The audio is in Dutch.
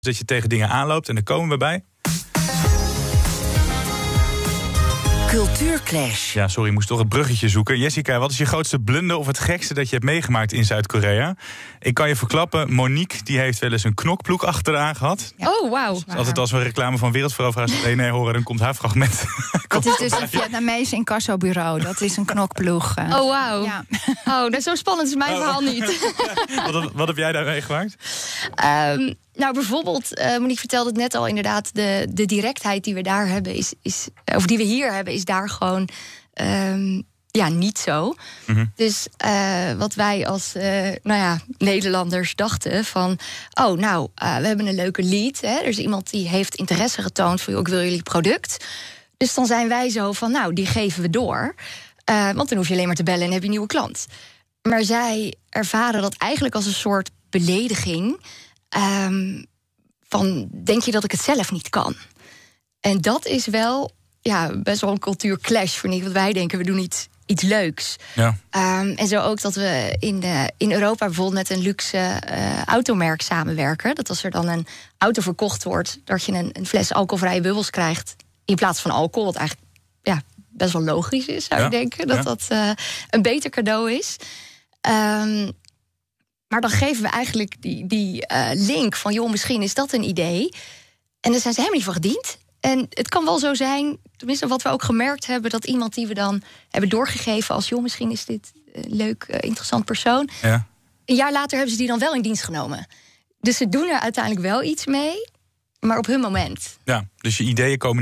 dat je tegen dingen aanloopt en dan komen we bij. Cultuurclash. Ja, sorry, ik moest toch het bruggetje zoeken. Jessica, wat is je grootste blunder of het gekste dat je hebt meegemaakt in Zuid-Korea? Ik kan je verklappen, Monique die heeft wel eens een knokploeg achteraan gehad. Oh, wauw. Dus altijd als we een reclame van Wereldveroveraars nee, nee horen, dan komt haar fragment. Dat is dus een Vietnamese incassobureau. Dat is een knokploeg. eh. Oh, wauw. Ja. Oh, dat is zo spannend is mijn Oh. verhaal niet. wat, wat heb jij daar meegemaakt? Ehm, nou, bijvoorbeeld, eh Monique vertelde het net al, inderdaad, de, de directheid die we daar hebben, is, is, of die we hier hebben, is daar gewoon ehm, ja, niet zo. Dus eh, wat wij als eh, nou ja, Nederlanders dachten van, oh, nou, we hebben een leuke lead. Hè? Er is iemand die heeft interesse getoond joh, ik wil jullie product. Dus dan zijn wij zo van, nou, die geven we door. Want dan hoef je alleen maar te bellen en heb je een nieuwe klant. Maar zij ervaren dat eigenlijk als een soort belediging. ehm, van, denk je dat ik het zelf niet kan? En dat is wel ja, best wel een cultuurclash, vind ik. Want wij denken, we doen iets, iets leuks. Ja. Ehm, en zo ook dat we in, de, in Europa bijvoorbeeld met een luxe eh, automerk samenwerken. Dat als er dan een auto verkocht wordt, dat je een, een fles alcoholvrije bubbels krijgt. In plaats van alcohol, wat eigenlijk ja, best wel logisch is, zou Ja, je denken. Dat ja. dat eh, een beter cadeau is. Ehm, maar dan geven we eigenlijk die, die eh, link van, joh, misschien is dat een idee. En daar zijn ze helemaal niet van gediend. En het kan wel zo zijn, tenminste wat we ook gemerkt hebben, dat iemand die we dan hebben doorgegeven als, joh, misschien is dit een leuk, eh, interessant persoon. Ja. Een jaar later hebben ze die dan wel in dienst genomen. Dus ze doen er uiteindelijk wel iets mee, maar op hun moment. ja, dus je ideeën komen